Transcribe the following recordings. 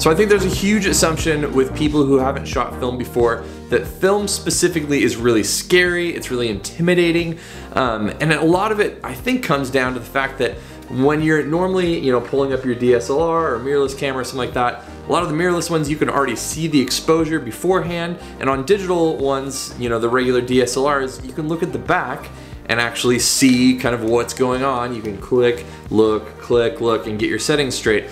So I think there's a huge assumption with people who haven't shot film before that film specifically is really scary, it's really intimidating, um, and a lot of it I think comes down to the fact that when you're normally, you know, pulling up your DSLR or mirrorless camera or something like that, a lot of the mirrorless ones you can already see the exposure beforehand, and on digital ones, you know, the regular DSLRs, you can look at the back and actually see kind of what's going on. You can click, look, click, look, and get your settings straight.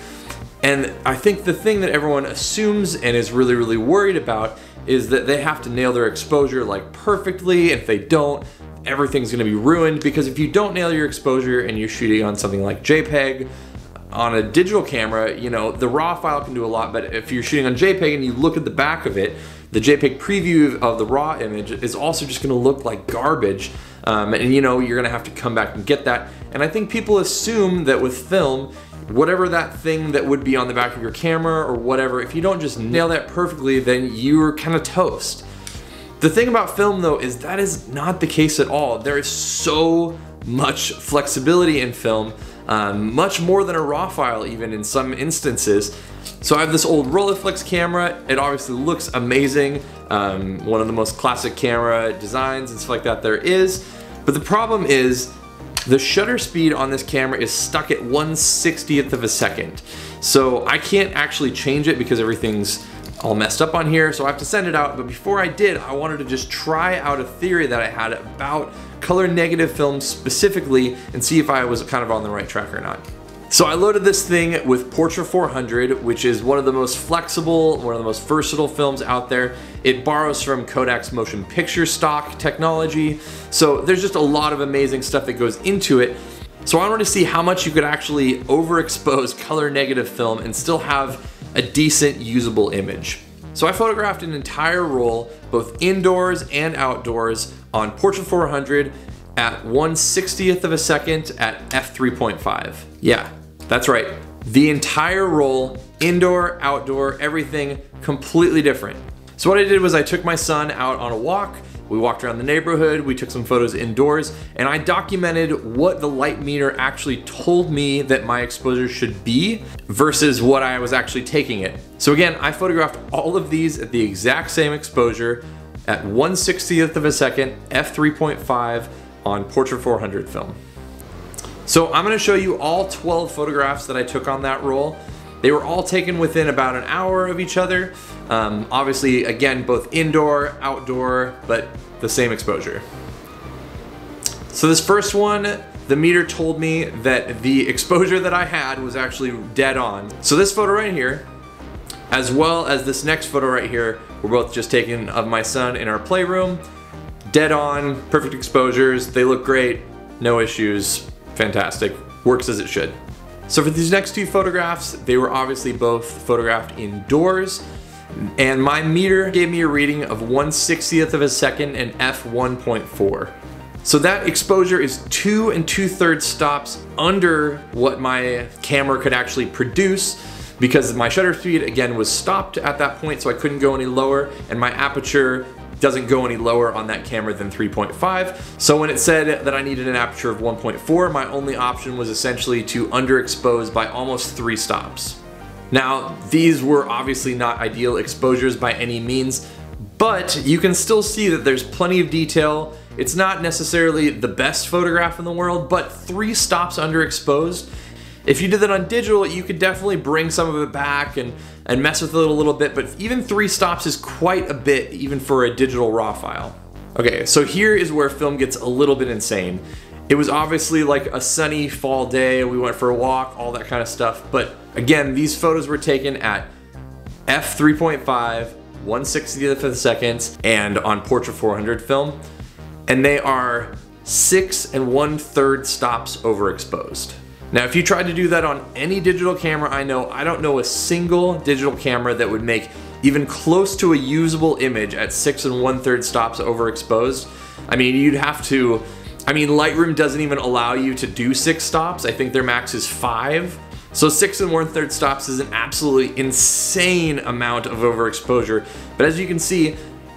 And I think the thing that everyone assumes and is really, really worried about is that they have to nail their exposure like perfectly. If they don't, everything's gonna be ruined because if you don't nail your exposure and you're shooting on something like JPEG, on a digital camera, you know, the raw file can do a lot, but if you're shooting on JPEG and you look at the back of it, the JPEG preview of the raw image is also just gonna look like garbage. Um, and you know, you're gonna have to come back and get that. And I think people assume that with film, whatever that thing that would be on the back of your camera or whatever, if you don't just nail that perfectly, then you're kind of toast. The thing about film though is that is not the case at all. There is so much flexibility in film, um, much more than a raw file even in some instances. So I have this old Rolleiflex camera. It obviously looks amazing. Um, one of the most classic camera designs and stuff like that there is. But the problem is the shutter speed on this camera is stuck at 1 60th of a second. So I can't actually change it because everything's all messed up on here, so I have to send it out. But before I did, I wanted to just try out a theory that I had about color negative films specifically and see if I was kind of on the right track or not. So I loaded this thing with Portra 400, which is one of the most flexible, one of the most versatile films out there. It borrows from Kodak's motion picture stock technology. So there's just a lot of amazing stuff that goes into it. So I wanted to see how much you could actually overexpose color negative film and still have a decent usable image. So I photographed an entire roll, both indoors and outdoors, on Portra 400 at 1 60th of a second at f3.5. Yeah, that's right. The entire roll, indoor, outdoor, everything completely different. So what I did was I took my son out on a walk, we walked around the neighborhood, we took some photos indoors, and I documented what the light meter actually told me that my exposure should be versus what I was actually taking it. So again, I photographed all of these at the exact same exposure at 1 60th of a second, f3.5 on Portra 400 film. So I'm gonna show you all 12 photographs that I took on that roll. They were all taken within about an hour of each other. Um, obviously, again, both indoor, outdoor, but the same exposure. So this first one, the meter told me that the exposure that I had was actually dead on. So this photo right here, as well as this next photo right here, were both just taken of my son in our playroom. Dead on, perfect exposures, they look great, no issues, fantastic, works as it should. So for these next two photographs, they were obviously both photographed indoors, and my meter gave me a reading of 1 60th of a second and f1.4. So that exposure is two and two thirds stops under what my camera could actually produce because my shutter speed again was stopped at that point so I couldn't go any lower and my aperture doesn't go any lower on that camera than 3.5. So when it said that I needed an aperture of 1.4, my only option was essentially to underexpose by almost three stops. Now, these were obviously not ideal exposures by any means, but you can still see that there's plenty of detail. It's not necessarily the best photograph in the world, but three stops underexposed if you did that on digital, you could definitely bring some of it back and, and mess with it a little bit, but even three stops is quite a bit even for a digital raw file. Okay, so here is where film gets a little bit insane. It was obviously like a sunny fall day, we went for a walk, all that kind of stuff, but again, these photos were taken at f3.5, 1 60th of a second, and on Portra 400 film, and they are six and one third stops overexposed. Now if you tried to do that on any digital camera I know, I don't know a single digital camera that would make even close to a usable image at six and one third stops overexposed. I mean, you'd have to, I mean, Lightroom doesn't even allow you to do six stops. I think their max is five. So six and one third stops is an absolutely insane amount of overexposure. But as you can see,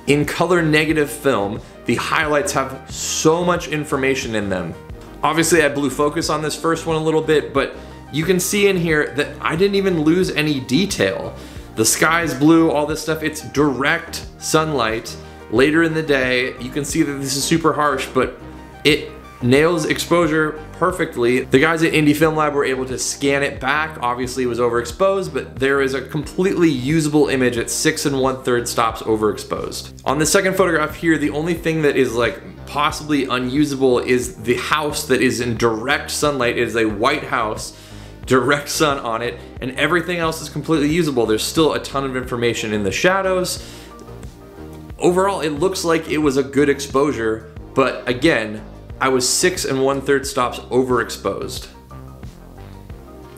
in color negative film, the highlights have so much information in them Obviously I blew focus on this first one a little bit, but you can see in here that I didn't even lose any detail. The sky's blue, all this stuff, it's direct sunlight. Later in the day, you can see that this is super harsh, but it nails exposure perfectly. The guys at Indie Film Lab were able to scan it back. Obviously it was overexposed, but there is a completely usable image at six and one third stops overexposed. On the second photograph here, the only thing that is like possibly unusable is the house that is in direct sunlight. It is a white house direct sun on it, and everything else is completely usable. There's still a ton of information in the shadows. Overall, it looks like it was a good exposure, but again, I was six and one third stops overexposed.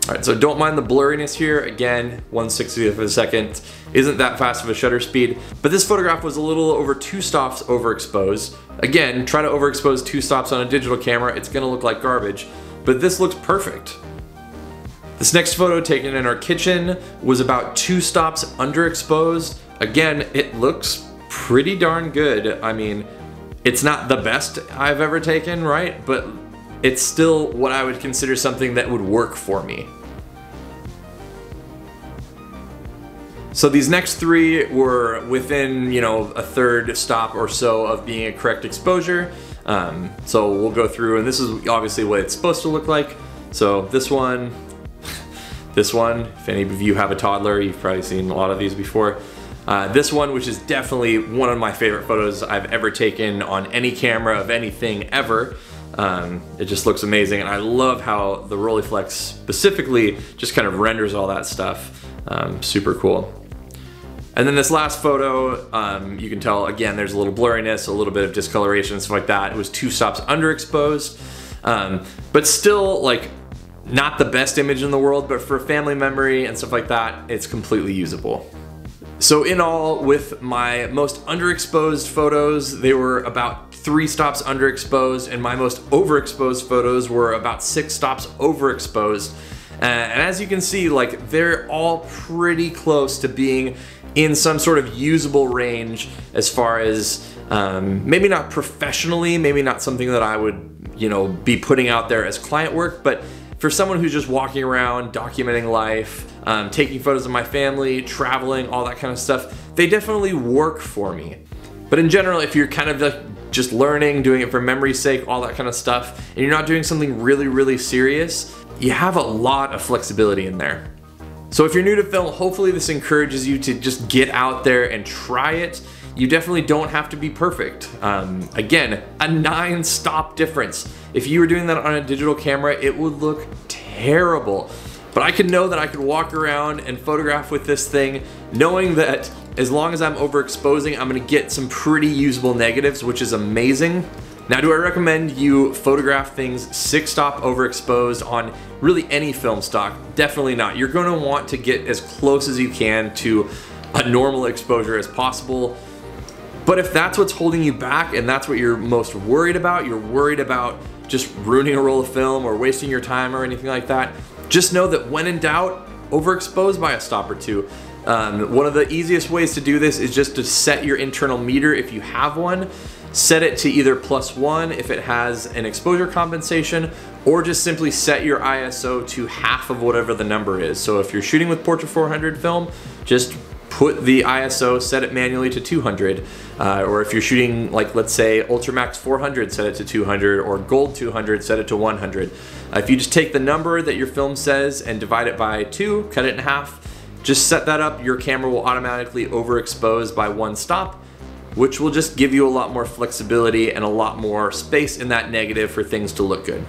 All right, so don't mind the blurriness here. Again, 1 60th of a second isn't that fast of a shutter speed, but this photograph was a little over two stops overexposed. Again, try to overexpose two stops on a digital camera, it's gonna look like garbage, but this looks perfect. This next photo taken in our kitchen was about two stops underexposed. Again, it looks pretty darn good. I mean, it's not the best I've ever taken, right? But it's still what I would consider something that would work for me. So these next three were within, you know, a third stop or so of being a correct exposure. Um, so we'll go through, and this is obviously what it's supposed to look like. So this one, this one, if any of you have a toddler, you've probably seen a lot of these before. Uh, this one, which is definitely one of my favorite photos I've ever taken on any camera of anything ever. Um, it just looks amazing and I love how the Rolleiflex specifically just kind of renders all that stuff. Um, super cool. And then this last photo, um, you can tell again there's a little blurriness, a little bit of discoloration, stuff like that. It was two stops underexposed, um, but still like not the best image in the world, but for family memory and stuff like that, it's completely usable. So in all, with my most underexposed photos, they were about three stops underexposed, and my most overexposed photos were about six stops overexposed. Uh, and as you can see, like they're all pretty close to being in some sort of usable range as far as um, maybe not professionally, maybe not something that I would, you know, be putting out there as client work, but for someone who's just walking around, documenting life, um, taking photos of my family, traveling, all that kind of stuff, they definitely work for me. But in general, if you're kind of like just learning, doing it for memory's sake, all that kind of stuff, and you're not doing something really, really serious, you have a lot of flexibility in there. So if you're new to film, hopefully this encourages you to just get out there and try it you definitely don't have to be perfect. Um, again, a nine stop difference. If you were doing that on a digital camera, it would look terrible. But I could know that I could walk around and photograph with this thing, knowing that as long as I'm overexposing, I'm gonna get some pretty usable negatives, which is amazing. Now, do I recommend you photograph things six stop overexposed on really any film stock? Definitely not. You're gonna want to get as close as you can to a normal exposure as possible. But if that's what's holding you back and that's what you're most worried about, you're worried about just ruining a roll of film or wasting your time or anything like that, just know that when in doubt, overexpose by a stop or two. Um, one of the easiest ways to do this is just to set your internal meter if you have one. Set it to either plus one if it has an exposure compensation, or just simply set your ISO to half of whatever the number is. So if you're shooting with Portra 400 film, just put the ISO, set it manually to 200. Uh, or if you're shooting like let's say Ultramax 400, set it to 200, or Gold 200, set it to 100. Uh, if you just take the number that your film says and divide it by two, cut it in half, just set that up, your camera will automatically overexpose by one stop, which will just give you a lot more flexibility and a lot more space in that negative for things to look good.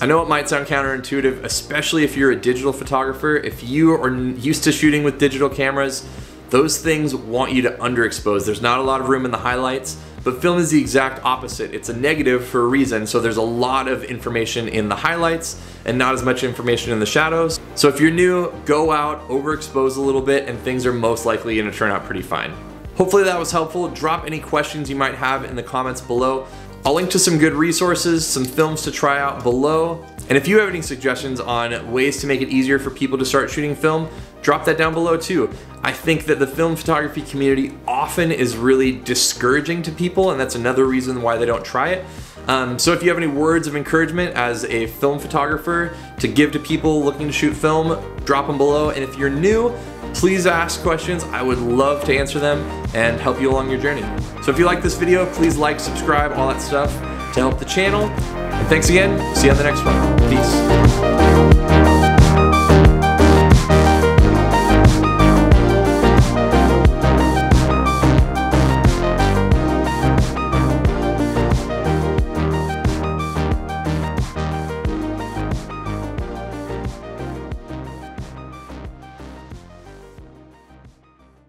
I know it might sound counterintuitive, especially if you're a digital photographer. If you are used to shooting with digital cameras, those things want you to underexpose. There's not a lot of room in the highlights, but film is the exact opposite. It's a negative for a reason, so there's a lot of information in the highlights and not as much information in the shadows. So if you're new, go out, overexpose a little bit, and things are most likely gonna turn out pretty fine. Hopefully that was helpful. Drop any questions you might have in the comments below. I'll link to some good resources, some films to try out below. And if you have any suggestions on ways to make it easier for people to start shooting film, drop that down below too. I think that the film photography community often is really discouraging to people and that's another reason why they don't try it. Um, so if you have any words of encouragement as a film photographer to give to people looking to shoot film, drop them below. And if you're new, Please ask questions. I would love to answer them and help you along your journey. So if you like this video, please like, subscribe, all that stuff to help the channel. And thanks again. See you on the next one. Peace.